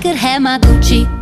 could have my Gucci.